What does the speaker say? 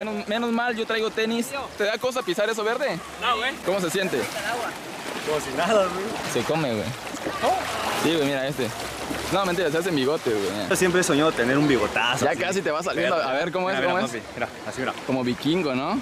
Menos, menos mal, yo traigo tenis. ¿Te da cosa pisar eso verde? No, güey. ¿Cómo se siente? Como si nada, güey. Se come, güey. Sí, güey, mira este. No, mentira, se hace bigote, güey. Yo siempre he soñado tener un bigotazo. Ya así. casi te va saliendo. A ver, ¿cómo es? Mira, ¿Cómo es? papi, Mira, así, mira. Como vikingo, ¿no?